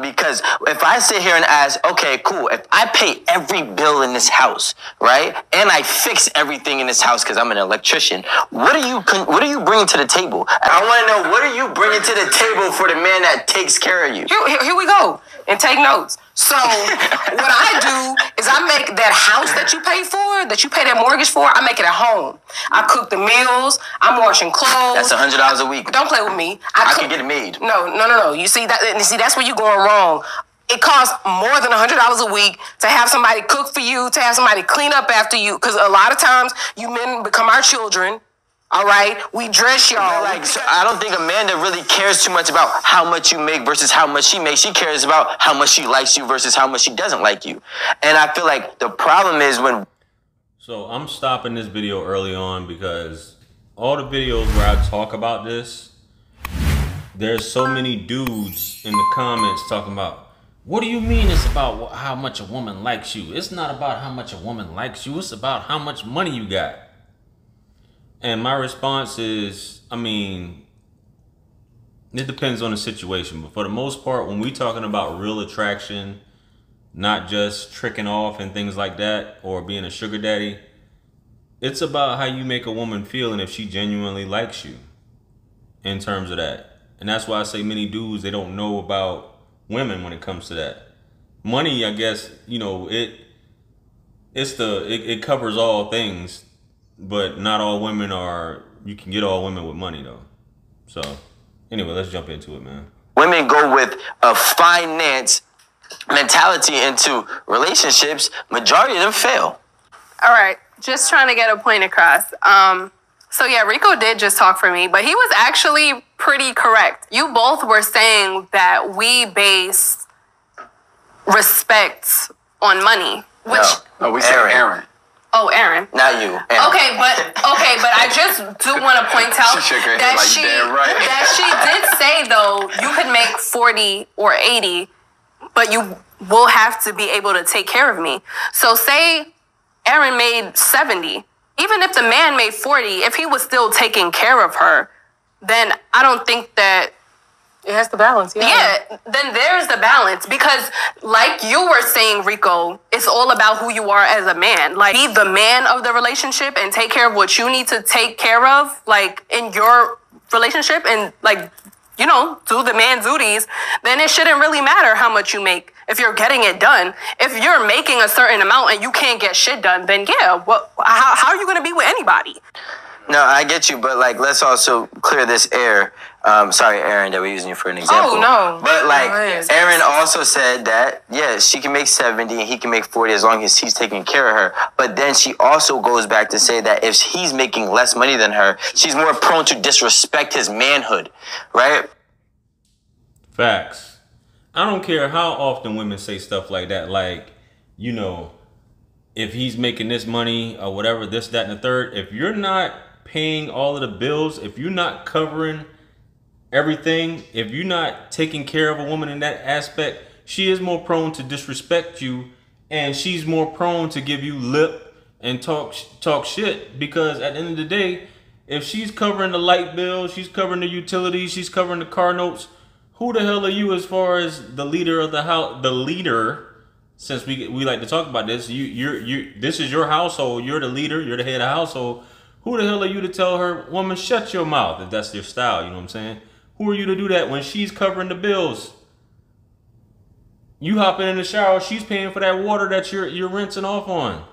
Because if I sit here and ask, okay, cool, if I pay every bill in this house, right, and I fix everything in this house because I'm an electrician, what are you what are you bringing to the table? I want to know what are you bringing to the table for the man that takes care of you? Here, here, here we go. And take notes. So what I do is I make that house that you pay for, that you pay that mortgage for, I make it at home. I cook the meals. I'm washing clothes. That's a hundred dollars a week. Don't play with me. I cook- can get it made. No, no, no, no. You see that? You see that's where you're going wrong. It costs more than hundred dollars a week to have somebody cook for you, to have somebody clean up after you. Because a lot of times you men become our children. All right, we dress y'all. Like, so I don't think Amanda really cares too much about how much you make versus how much she makes. She cares about how much she likes you versus how much she doesn't like you. And I feel like the problem is when So I'm stopping this video early on because all the videos where I talk about this, there's so many dudes in the comments talking about, what do you mean it's about how much a woman likes you? It's not about how much a woman likes you, it's about how much money you got. And my response is, I mean, it depends on the situation, but for the most part, when we talking about real attraction, not just tricking off and things like that, or being a sugar daddy, it's about how you make a woman feel and if she genuinely likes you in terms of that. And that's why I say many dudes they don't know about women when it comes to that. Money, I guess, you know, it it's the it, it covers all things, but not all women are you can get all women with money though. So anyway, let's jump into it, man. women go with a finance mentality into relationships, majority of them fail. All right, just trying to get a point across. Um, so yeah, Rico did just talk for me, but he was actually pretty correct. You both were saying that we base respect on money, which No. No, we said Aaron. Aaron. Oh, Aaron. Not you. Aaron. Okay, but okay, but I just do want to point out She shook her head that like, she right." that she did say though you could make forty or eighty, but you will have to be able to take care of me. So say Aaron made seventy, even if the man made forty, if he was still taking care of her, then I don't think that It has to balance. Yeah. yeah, then there's the balance because, like you were saying, Rico, it's all about who you are as a man. Like, be the man of the relationship and take care of what you need to take care of, like in your relationship, and like, you know, do the man duties. Then it shouldn't really matter how much you make if you're getting it done. If you're making a certain amount and you can't get shit done, then yeah, what? How, how are you gonna be with anybody? No, I get you, but like, let's also clear this air. Um, sorry, Aaron, that we're using you for an example. Oh no. But like, Go ahead. Aaron also said that yeah, she can make seventy and he can make forty as long as he's taking care of her. But then she also goes back to say that if he's making less money than her, she's more prone to disrespect his manhood, right? Facts. I don't care how often women say stuff like that. Like, you know, if he's making this money or whatever, this, that, and the third, if you're not paying all of the bills, if you're not covering everything, if you're not taking care of a woman in that aspect, she is more prone to disrespect you and she's more prone to give you lip and talk talk shit because at the end of the day, if she's covering the light bill, she's covering the utilities, she's covering the car notes, who the hell are you as far as the leader of the house, the leader since we we like to talk about this, you you're you this is your household, you're the leader, you're the head of household. Who the hell are you to tell her, woman, shut your mouth if that's your style, you know what I'm saying? Who are you to do that when she's covering the bills? You hopping in the shower, she's paying for that water that you're you're rinsing off on.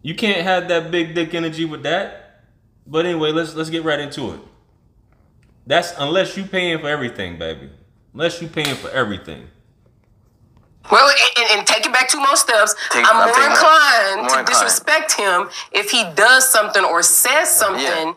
You can't have that big dick energy with that. But anyway, let's let's get right into it. That's unless you paying for everything, baby. Unless you paying for everything. Well, and, and take it back two more steps. Take- I'm I'm more inclined. More to inclined. disrespect him if he does something or says something. Yeah.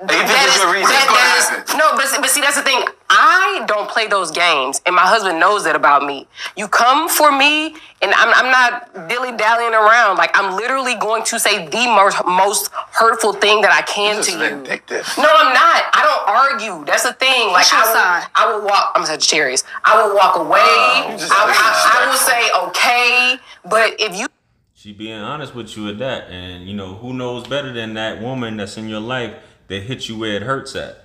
that- that is- that- that is- no, but, but see, that's the thing. I don't play those games, and my husband knows that about me. You come for me, and I'm, I'm not dilly dallying around. Like I'm literally going to say the most most hurtful thing that I can This to is you. vindictive. No, I'm not. I don't argue. That's the thing. Like What's I will, sign? I will walk. I'm a Sagittarius. I will walk away. Oh, I, I, I will say okay, but if you She being honest with you at that, and you know who knows better than that woman that's in your life that hit you where it hurts at.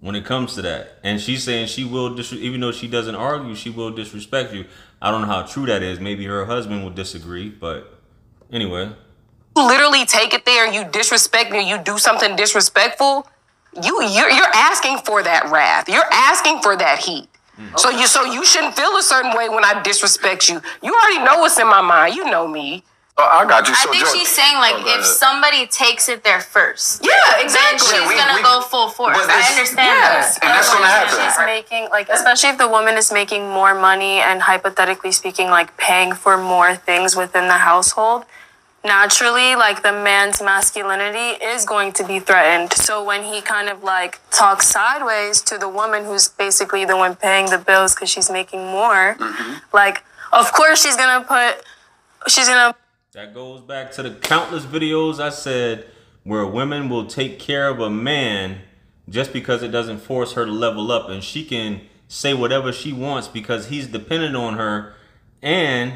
When it comes to that. And she's saying she will, dis- even though she doesn't argue, she will disrespect you. I don't know how true that is. Maybe her husband will disagree, but anyway. literally take it there you disrespect me you do something disrespectful, you you're, you're asking for that wrath. You're asking for that heat. Mm. So you so you shouldn't feel a certain way when I disrespect you. You already know what's in my mind. You know me. Oh, I got you. I think Jordan- she's saying like Oh, if somebody takes it there first, Yeah, exactly. she's we- gonna we- go full force. I understand Yes. that. And that's gonna happen. She's making like, especially if the woman is making more money and hypothetically speaking, like paying for more things within the household. Naturally, like the man's masculinity is going to be threatened. So when he kind of like talks sideways to the woman who's basically the one paying the bills because she's making more, mm-hmm. like of course she's gonna put, she's gonna That goes back to the countless videos I said where women will take care of a man just because it doesn't force her to level up and she can say whatever she wants because he's dependent on her and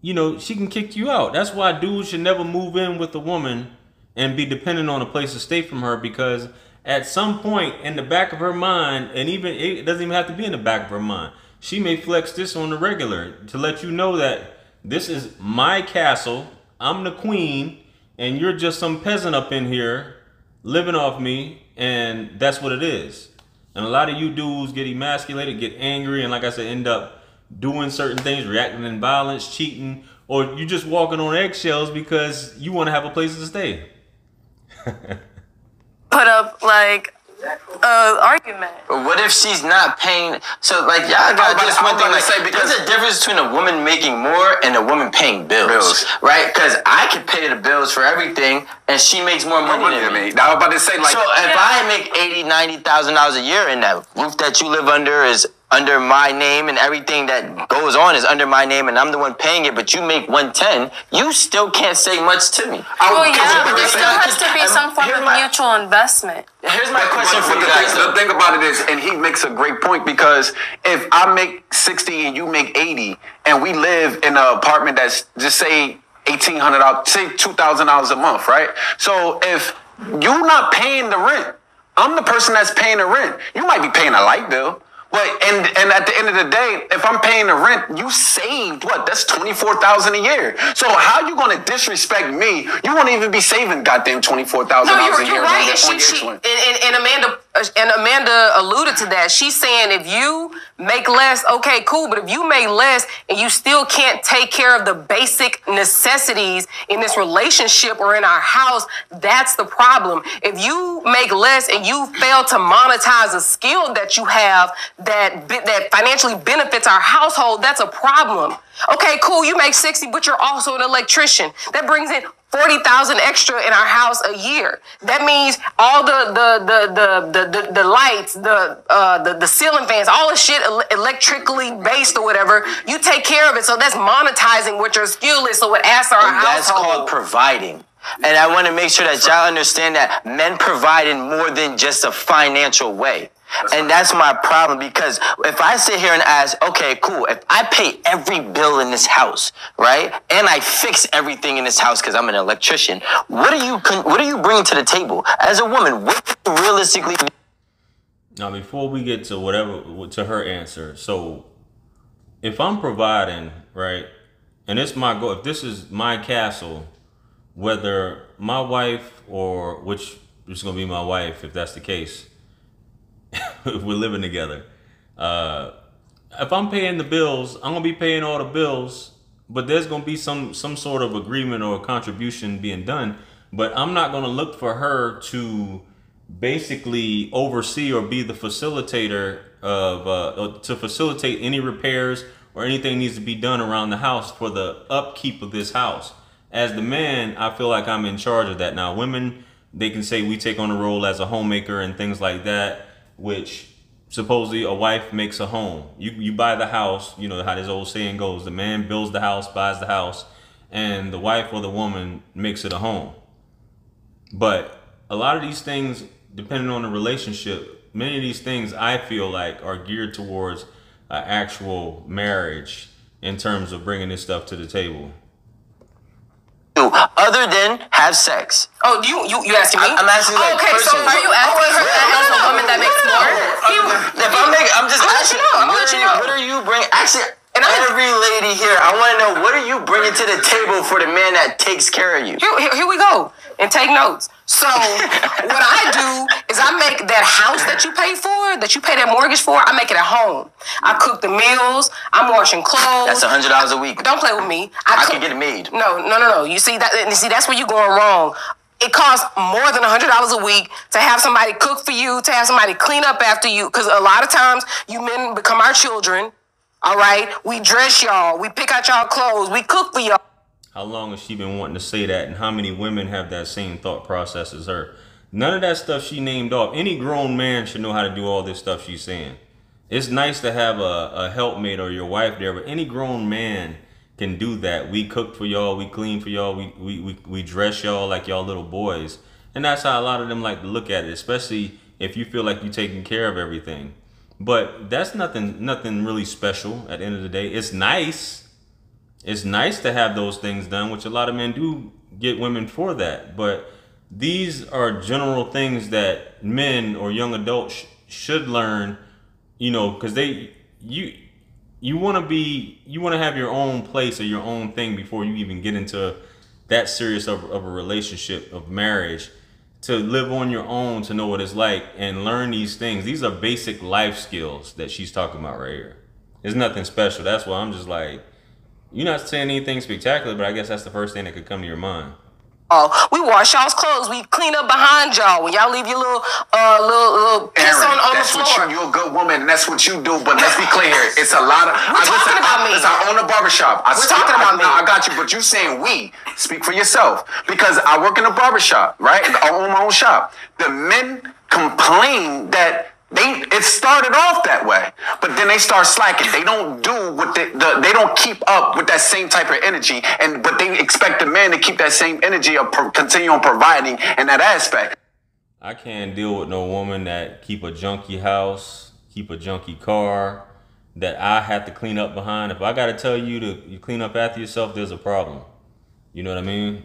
you know she can kick you out. That's why dudes should never move in with a woman and be dependent on a place to stay from her because at some point in the back of her mind and even it doesn't even have to be in the back of her mind she may flex this on the regular to let you know that this is my castle. I'm the queen and you're just some peasant up in here living off me and that's what it is. And a lot of you dudes get emasculated get angry and like i said end up doing certain things reacting in violence cheating or you're just walking on eggshells because you want to have a place to stay. Put up like a argument. But what if she's not paying? So like y'all I got about this one was thing. about Like, to say, because- there's a difference between a woman making more and a woman paying bills, Bills. right? Because I can pay the bills for everything, and she makes more money, money than than me. me. I was about to say like so if I make eighty, ninety thousand dollars a year, and that roof that you live under is under my name, and everything that goes on is under my name, and I'm the one paying it, but you make one ten, you still can't say much to me. I Well, yeah, there you still has to be some form here's of my- mutual investment. Here's my But- question but for you guys. The thing about it is, and he makes a great point because if I make 60 and you make 80, and we live in an apartment that's just say $1,800, say $2,000 a month, right? So if you're not paying the rent, I'm the person that's paying the rent. You might be paying a light bill. But and and at the end of the day, if I'm paying the rent, you saved what? That's twenty four thousand a year. So how you gonna disrespect me? You won't even be saving goddamn twenty four thousand No, you're, a year you're right. And, she, she, and, and, and Amanda uh, and Amanda alluded to that. She's saying if you make less, okay, cool. But if you make less and you still can't take care of the basic necessities in this relationship or in our house, that's the problem. If you make less and you fail to monetize a skill that you have that that financially benefits our household, that's a problem. Okay, cool. You make sixty, but you're also an electrician. That brings in forty thousand extra in our house a year. That means all the the the the the, the, the lights, the uh the, the ceiling fans, all the shit electrically based or whatever. You take care of it, so that's monetizing what your skill is. So adds to our And that's called providing. And I want to make sure that y'all understand that men provide in more than just a financial way. And that's my problem because if I sit here and ask, okay, cool, if I pay every bill in this house, right, and I fix everything in this house because I'm an electrician, what are you what are you bringing to the table as a woman? What do realistically Now, before we get to whatever to her answer, so if I'm providing, right, and it's my goal, if this is my castle, whether my wife or which is gonna be my wife, if that's the case, we're living together, uh, if I'm paying the bills, I'm gonna be paying all the bills, but there's gonna be some some sort of agreement or contribution being done. But I'm not gonna look for her to basically oversee or be the facilitator of uh, to facilitate any repairs or anything needs to be done around the house for the upkeep of this house. As the man, I feel like I'm in charge of that. Now, women, they can say we take on a role as a homemaker and things like that, which supposedly a wife makes a home. You you buy the house, you know how this old saying goes, the man builds the house, buys the house, and the wife or the woman makes it a home. But a lot of these things, depending on the relationship, many of these things I feel like are geared towards an actual marriage in terms of bringing this stuff to the table. Do other than have sex? Oh, you you you asking me? I- I'm asking you, like, okay, so. Are you asking her that as a woman that makes more? If I'm making, I'm just asking. you know, I'ma what, are you you, know. what are you bringing? Actually, And every lady here, I want to know what are you bringing to the table for the man that takes care of you? here, here, here we go and take notes. So what I do is I make that house that you pay for, that you pay that mortgage for, I make it at home. I cook the meals. I'm washing clothes. That's a hundred dollars a week. Don't play with me. I cook- can get it made. No, no, no, no. You see that? You see that's where you're going wrong. It costs more than hundred dollars a week to have somebody cook for you, to have somebody clean up after you. Because a lot of times you men become our children. All right, we dress y'all, we pick out y'all clothes, we cook for y'all. How long has she been wanting to say that, and how many women have that same thought process as her? None of that stuff she named off. Any grown man should know how to do all this stuff she's saying. It's nice to have a, a helpmate or your wife there, but any grown man can do that. We cook for y'all, we clean for y'all, we, we, we, we dress y'all like y'all little boys. And that's how a lot of them like to look at it, especially if you feel like you're taking care of everything. But that's nothing nothing really special at the end of the day. It's nice it's nice to have those things done, which a lot of men do get women for that. But these are general things that men or young adults sh- should learn, you know, because they you you want to be you want to have your own place or your own thing before you even get into that serious of, of a relationship of marriage to live on your own to know what it's like and learn these things. These are basic life skills that she's talking about right here. It's nothing special. That's why i'm just like you're not saying anything spectacular, but I guess that's the first thing that could come to your mind. Oh, we wash y'all's clothes. We clean up behind y'all. When y'all leave your little, uh, little, little piss Aaron, on, on the that's floor. what you, you're a good woman, and that's what you do. But let's be clear here. It's a lot of. We're I, talking about I, me. Listen, I own a barbershop. I We're speak- talking about I, me. I got you, but you saying we. Speak for yourself. Because I work in a barbershop, right? I own my own shop. The men complain that they it started off that way, but then they start slacking. They don't do what they the, they don't keep up with that same type of energy, and but they expect the man to keep that same energy of pro- continue on providing in that aspect. I can't deal with no woman that keep a junky house, keep a junky car, that I have to clean up behind. If I gotta tell you to you clean up after yourself, there's a problem. You know what I mean?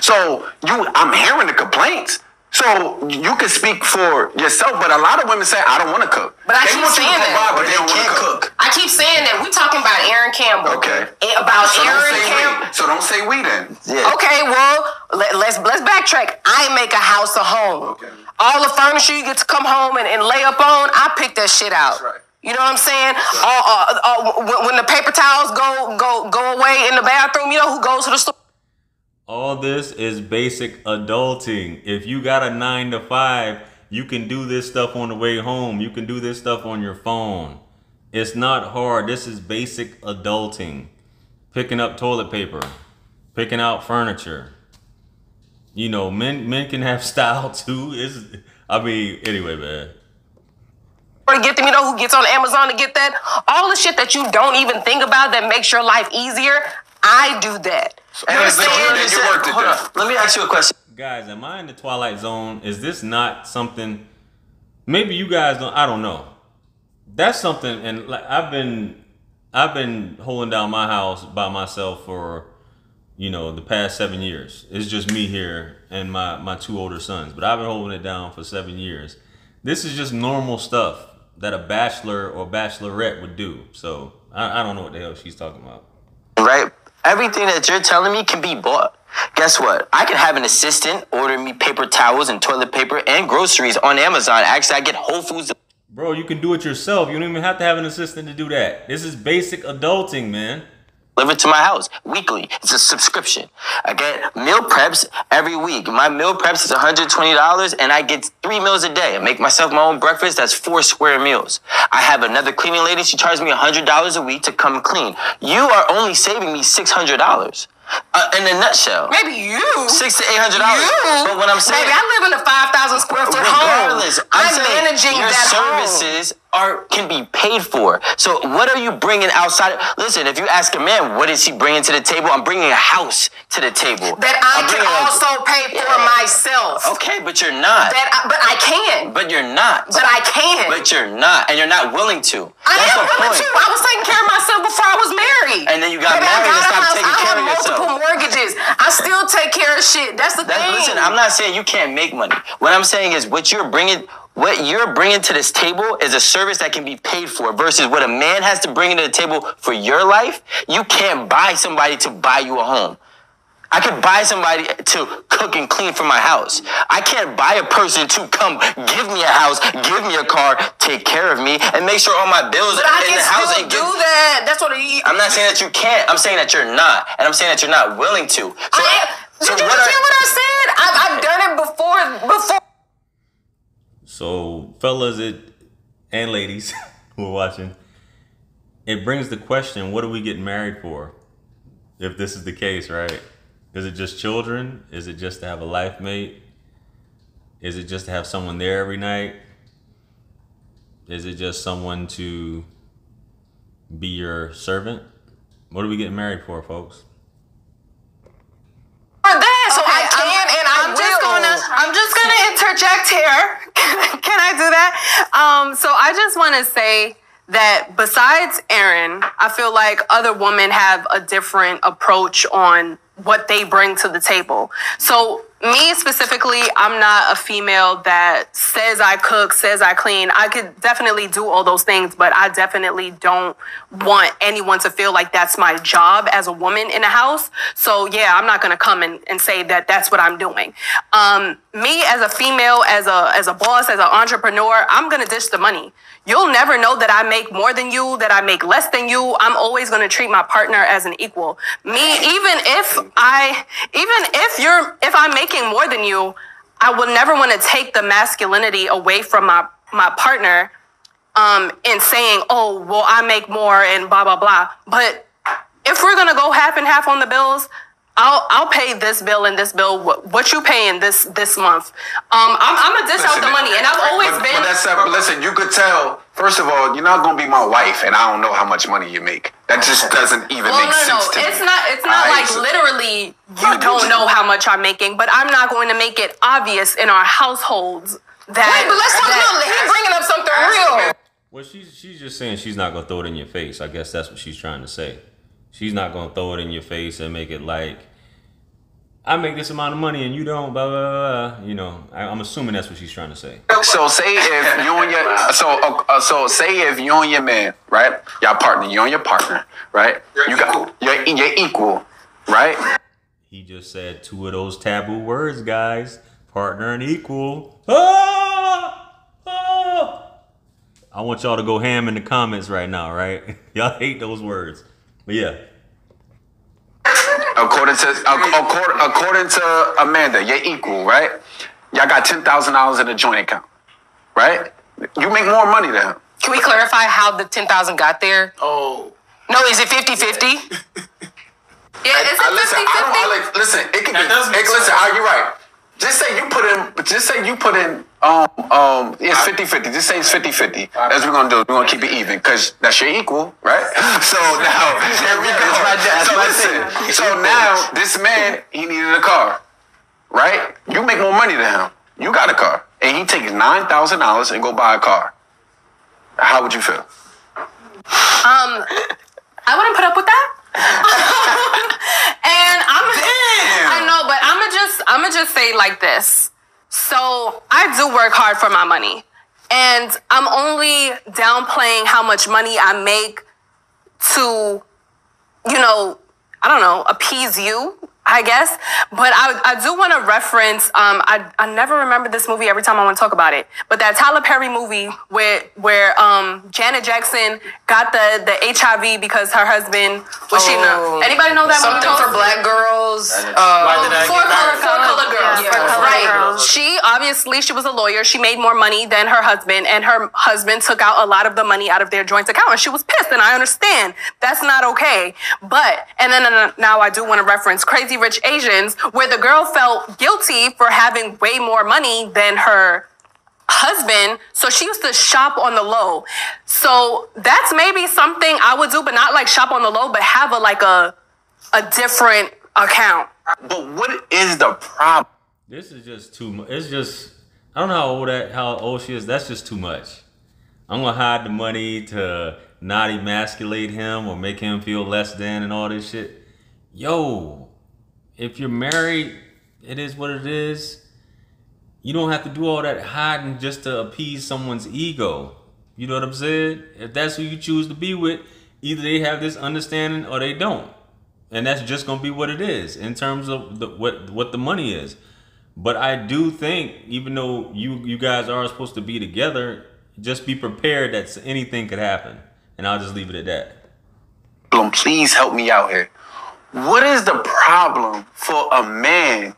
So you, I'm hearing the complaints. So you can speak for yourself, but a lot of women say, "I don't want to cook." But I they keep want you to saying that. provide, but But they they don't can't cook. cook. I keep saying that. We talking about Aaron Campbell. Okay. Eh, About So don't Aaron say Campbell. we. So don't say we then. Yeah. Okay, well, let, let's let's backtrack. I make a house a home. Okay. All the furniture you get to come home and, and lay up on, I pick that shit out. That's right. You know what I'm saying? Uh, uh, uh, when, when the paper towels go go go away in the bathroom, you know who goes to the store? All this is basic adulting. If you got a nine to five, you can do this stuff on the way home. You can do this stuff on your phone. It's not hard. This is basic adulting. Picking up toilet paper, picking out furniture. You know, men men can have style too. Is I mean, anyway, man. to get them, you know, who gets on Amazon to get that. All the shit that you don't even think about that makes your life easier, I do that. You And it's understand? legit. Then you worked it Hold on. Let me ask you a question. Guys, am I in the twilight zone? Is this not something? Maybe you guys don't. I don't know. That's something, and like I've been, I've been holding down my house by myself for, you know, the past seven years. It's just me here and my my two older sons, but I've been holding it down for seven years. This is just normal stuff that a bachelor or bachelorette would do. So I, I don't know what the hell she's talking about. right? Everything that you're telling me can be bought. Guess what? I can have an assistant order me paper towels and toilet paper and groceries on Amazon. Actually, I get Whole Foods Bro, you can do it yourself. You don't even have to have an assistant to do that. This is basic adulting, man. Delivered to my house weekly. It's a subscription. I get meal preps every week. My meal preps is $120 and I get three meals a day. I make myself my own breakfast. That's four square meals. I have another cleaning lady. She charges me $100 a week to come clean. You are only saving me $600. Uh, in a nutshell. Maybe you. Six to eight hundred dollars. But what I'm saying, Baby, I live in a 5,000 square foot regardless, home. I'm, saying managing your that home. Are can be paid for. So what are you bringing outside? Listen, if you ask a man, what is he bringing to the table? I'm bringing a house to the table. That I can bringing a- also pay for Yeah. myself. Okay, but you're not. That I, but I can. but you're not. But I can. But you're not, and you're not willing to. I That's am willing point. to. I was taking care of myself before I was married. And then you got Baby, I married got a stopped house. taking I care have of yourself. multiple mortgages. I still take care of shit. That's the That, thing. listen, I'm not saying you can't make money. What I'm saying is what you're bringing, what you're bringing to this table is a service that can be paid for versus what a man has to bring to the table for your life. You can't buy somebody to buy you a home. I could buy somebody to cook and clean for my house. I can't buy a person to come give me a house, give me a car, take care of me, and make sure all my bills But I in can the house still do get- that. That's what you. I'm not saying that you can't. I'm saying that you're not, and I'm saying that you're not willing to. So, I, so did you what understand are- what I said? I've, I've done it before. Before. So, fellas it, and ladies who are watching, it brings the question what are we getting married for? If this is the case, right? Is it just children? Is it just to have a life mate? Is it just to have someone there every night? Is it just someone to be your servant? What are we getting married for, folks? For that, so I Okay, can I'm- and I I'm will. just gonna I'm just gonna interject here. Can I do that? Um, so I just want to say that besides Aaron, I feel like other women have a different approach on what they bring to the table. So me specifically, I'm not a female that says I cook, says I clean. I could definitely do all those things, but I definitely don't want anyone to feel like that's my job as a woman in a house. So yeah, I'm not gonna come and, and say that that's what I'm doing. Um, me as a female, as a as a boss, as an entrepreneur, I'm gonna dish the money. You'll never know that I make more than you, that I make less than you. I'm always gonna treat my partner as an equal. Me, even if I, even if you're, if I'm making more than you, I will never want to take the masculinity away from my my partner um, in saying, oh, well, I make more and blah, blah, blah. But if we're to go half and half on the bills, I'll, I'll pay this bill and this bill. What, what you paying this this month? Um, I'm, I'm gonna dish out the money, and I've always but, been. But that's separate. Listen, you could tell. First of all, you're not gonna be my wife, and I don't know how much money you make. That just doesn't even well, make no, no, sense to me. it's not. It's not Alright, like so- literally you don't know how much I'm making, but I'm not going to make it obvious in our households that. Wait, but let's talk. that- No, he's bringing up something real. Well, she's she's just saying she's not gonna throw it in your face. I guess that's what she's trying to say. She's not gonna throw it in your face and make it like I make this amount of money and you don't. Blah blah blah. You know, I, I'm assuming that's what she's trying to say. So say if you and your so uh, so say if you and your man, right? Y'all partner, you and your partner, right? You're you got you're, you're equal, right? He just said two of those taboo words, guys. Partner and equal. Ah! Ah! I want y'all to go ham in the comments right now, right? Y'all hate those words. But yeah. According to according, according to Amanda, you're equal, right? Y'all got ten thousand dollars in a joint account, right? You make more money than him. Can we clarify how the ten thousand got there? Oh. No, is it 50-50? Yeah, it's I, a listen, 50 I don't. I like, listen, it can That be. does make it- listen, are you right? Just say you put in. Just say you put in. Um, um, it's 50-50. Just say it's 50-50. That's what we're gonna do. We're gonna keep it even because that's your equal, right? So now here we go. That's my- that's so listen. So now this man, he needed a car, right? You make more money than him. You got a car, and he takes nine thousand dollars and go buy a car. How would you feel? Um, I wouldn't put up with that. and I'm I know, but I'm gonna just I'm gonna just say like this. So I do work hard for my money, and I'm only downplaying how much money I make to, you know, I don't know, appease you. I guess, but I, I do want to reference. Um, I, I never remember this movie every time I want to talk about it. But that Tyler Perry movie where where um, Janet Jackson got the the HIV because her husband was cheating. Oh. on- Anybody know that Something movie? for black girls. Why Uh, Four color, married? four color girls. Yeah, Four color right. girls. She obviously she was a lawyer. She made more money than her husband, and her husband took out a lot of the money out of their joint account, and she was pissed. And I understand that's not okay. But and then uh, now I do want to reference Crazy Rich Asians, where the girl felt guilty for having way more money than her husband, so she used to shop on the low. So that's maybe something I would do, but not like shop on the low, but have a like a a different account. But what is the problem? This is just too much. It's just I don't know how old that how old she is. That's just too much. I'm gonna hide the money to not emasculate him or make him feel less than and all this shit. Yo, if you're married, it is what it is. You don't have to do all that hiding just to appease someone's ego. You know what I'm saying? If that's who you choose to be with, either they have this understanding or they don't. And that's just gonna be what it is in terms of the, what what the money is. But I do think, even though you you guys are supposed to be together, just be prepared that anything could happen. And I'll just leave it at that. Please help me out here. What is the problem for a man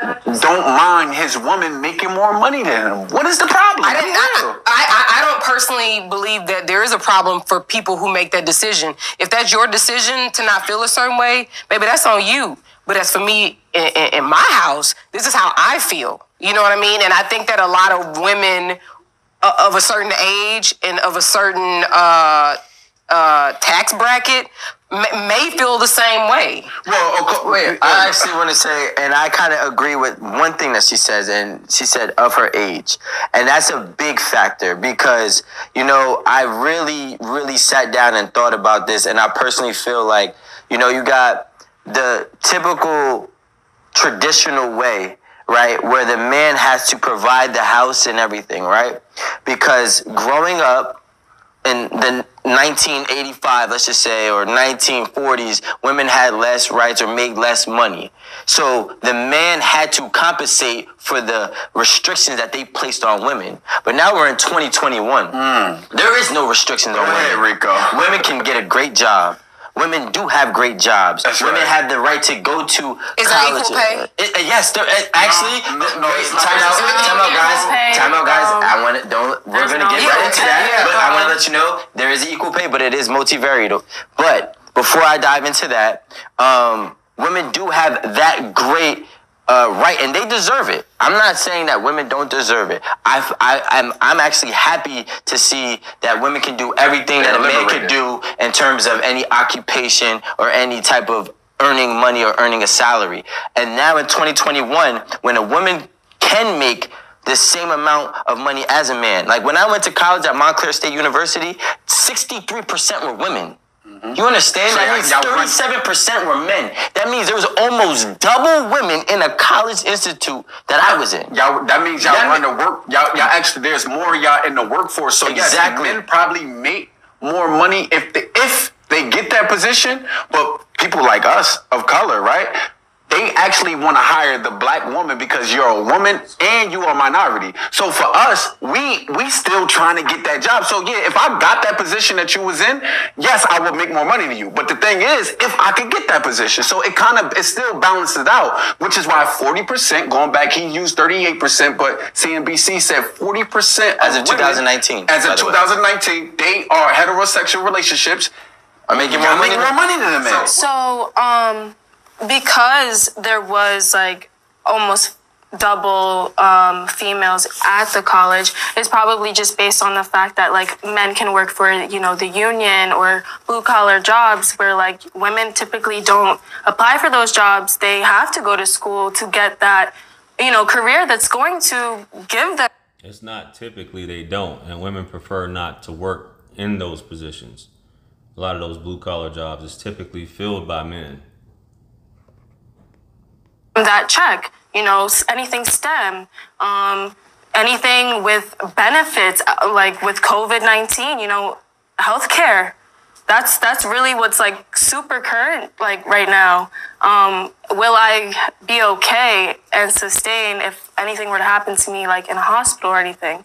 don't mind his woman making more money than him? What is the problem? I, I, I, I, don't personally believe that there is a problem for people who make that decision. If that's your decision to not feel a certain way, baby, that's on you. But as for me in, in, in my house, this is how I feel. You know what I mean? And I think that a lot of women of a certain age and of a certain uh, uh, tax bracket may, feel the same way. well, okay, Wait, I actually want to say, and I kind of agree with one thing that she says, and she said of her age, and that's a big factor because you know I really, really sat down and thought about this, and I personally feel like you know you got the typical traditional way, right, where the man has to provide the house and everything, right, because growing up in the 1985, let's just say, or 1940s, women had less rights or made less money. So the man had to compensate for the restrictions that they placed on women. But now we're in 2021. Hmm. There is no restrictions on women. Rico. Women can get a great job. Women do have great jobs. That's women right. have the right to go to Is there college. equal pay? Uh, uh, yes, there, uh, actually. No, no, wait, it's not. time out, Is time out, guys. pay? Time out, guys. I want to don't. We're gonna no get equal right into that, Yeah. but I want to let you know there is equal pay, but it is multivariate. But before I dive into that, um, women do have that great uh, right, and they deserve it. I'm not saying that women don't deserve it. I, I, I'm, I'm actually happy to see that women can do everything that a They're man could do in terms of any occupation or any type of earning money or earning a salary. And now in 2021, when a woman can make the same amount of money as a man. Like when I went to college at Montclair State University, 63% were women. Mm-hmm. You understand? So that means run- 37% were men. That means there was almost double women in a college institute that I was in. Y'all, that means y'all That run mean- the work. Y'all, y'all actually, there's more y'all in the workforce. So Exactly. yes, men probably make more money if they, if they get that position. But people like us of color, right? They actually want to hire the black woman because you're a woman and you are a minority. So for us, we we still trying to get that job. So yeah, if I got that position that you was in, yes, I would make more money than you. But the thing is, if I could get that position, so it kind of it still balances out, which is why 40% going back, he used 38%, but CNBC said 40% As of 2019, As of the way. 2019, they are heterosexual relationships. Are making more money. make more money than the men. So, um, because there was like almost double um, females at the college, it's probably just based on the fact that like men can work for you know the union or blue collar jobs, where like women typically don't apply for those jobs. They have to go to school to get that you know career that's going to give them. It's not typically they don't, and women prefer not to work in those positions. A lot of those blue collar jobs is typically filled by men. That check. You know, anything STEM, um, anything with benefits, uh, like with COVID nineteen. You know, healthcare. That's that's really what's like super current, like right now. Um, will I be okay and sustain if anything were to happen to me, like in a hospital or anything?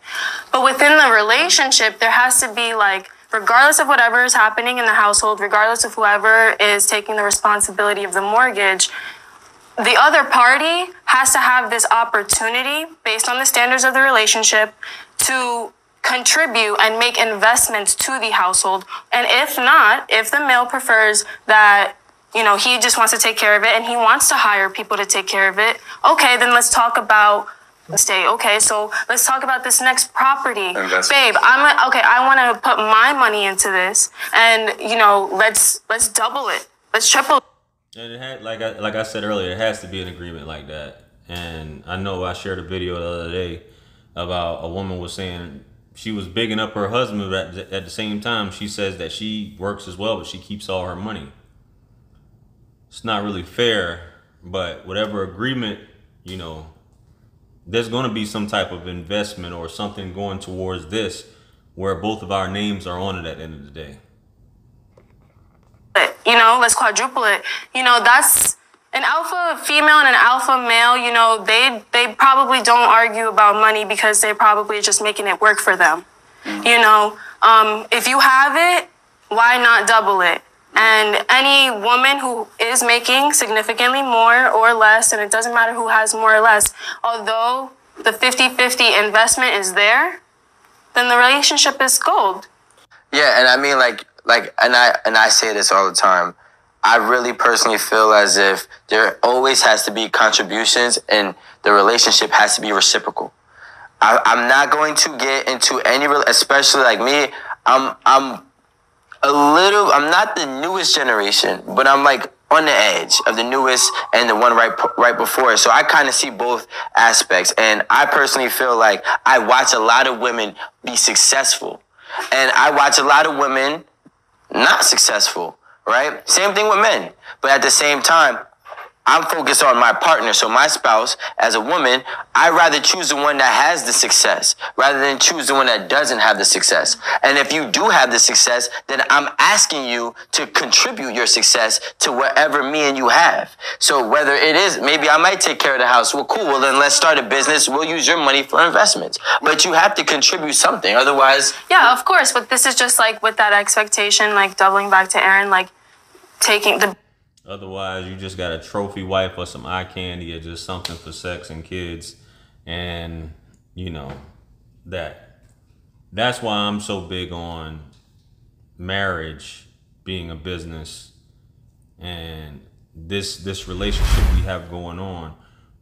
But within the relationship, there has to be like, regardless of whatever is happening in the household, regardless of whoever is taking the responsibility of the mortgage, the other party has to have this opportunity based on the standards of the relationship to contribute and make investments to the household and if not if the male prefers that you know he just wants to take care of it and he wants to hire people to take care of it okay then let's talk about stay. Okay, so let's talk about this next property. Babe, I'm a, okay, I want to put my money into this and you know, let's let's double it. Let's triple And it had like I like I said earlier, it has to be an agreement like that. And I know I shared a video the other day about a woman was saying she was bigging up her husband, but at, at the same time, she says that she works as well, but she keeps all her money. It's not really fair, but whatever agreement, you know, there's going to be some type of investment or something going towards this where both of our names are on it at the end of the day. You know, let's quadruple it. You know, that's an alpha female and an alpha male. You know, they they probably don't argue about money because they're probably just making it work for them. You know, um, if you have it, why not double it? And any woman who is making significantly more or less, and it doesn't matter who has more or less, although the 50 50 investment is there, then the relationship is gold. Yeah, and I mean like like and I and I say this all the time. I really personally feel as if there always has to be contributions and the relationship has to be reciprocal. I, I'm not going to get into any, especially like me. I'm I'm a little. I'm not the newest generation, but I'm like on the edge of the newest and the one right right before. So I kind of see both aspects, and I personally feel like I watch a lot of women be successful, and I watch a lot of women not successful. Right? Same thing with men, but at the same time, I'm focused on my partner. So my spouse, as a woman, I rather choose the one that has the success rather than choose the one that doesn't have the success. And if you do have the success, then I'm asking you to contribute your success to whatever me and you have. So whether it is, maybe I might take care of the house. Well, cool. Well, then let's start a business. We'll use your money for investments. But you have to contribute something. Otherwise, Yeah, of course, but this is just like with that expectation, like doubling back to Aaron, like taking the Otherwise, you just got a trophy wife or some eye candy or just something for sex and kids. And, you know, that. That's why I'm so big on marriage being a business and this this relationship we have going on.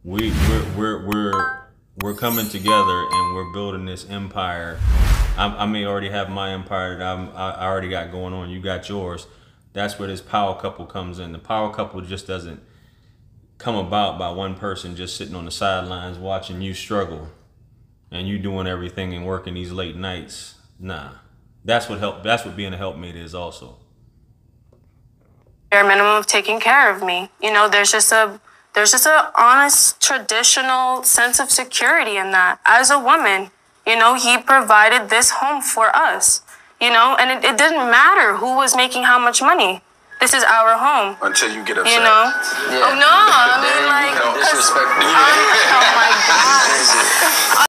We we're we're we're, we're coming together and we're building this empire. I, I may already have my empire that I'm, I I already got going on. You got yours that's where this power couple comes in. The power couple just doesn't come about by one person just sitting on the sidelines watching you struggle and you doing everything and working these late nights. Nah. That's what help that's what being a helpmate is also. bare minimum of taking care of me. You know, there's just a there's just a honest traditional sense of security in that. As a woman, you know, he provided this home for us. You know, and it, it didn't matter who was making how much money. This is our home. Until you get upset. You know? Yeah. Oh no, I mean like become 'cause- disrespectful. oh my god.